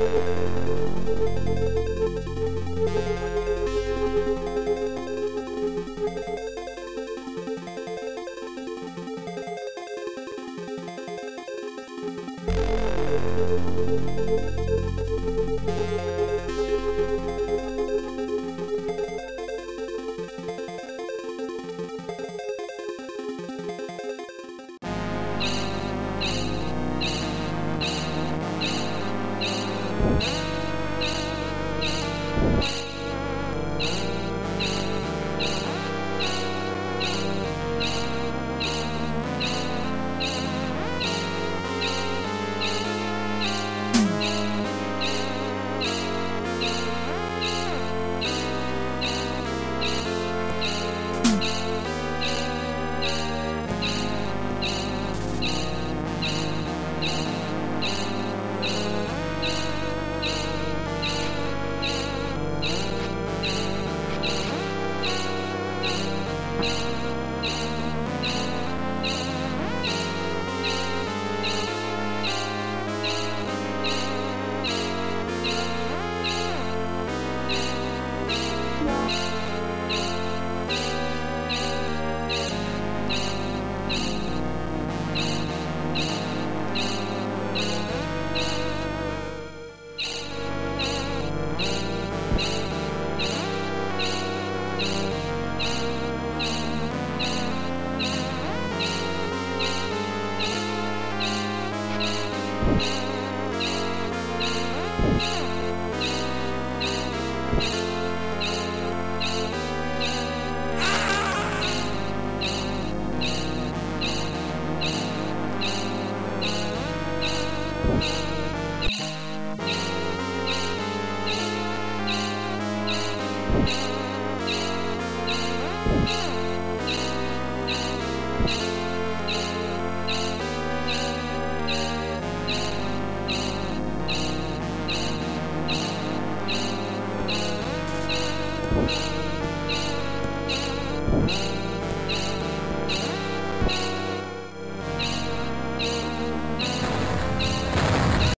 Música you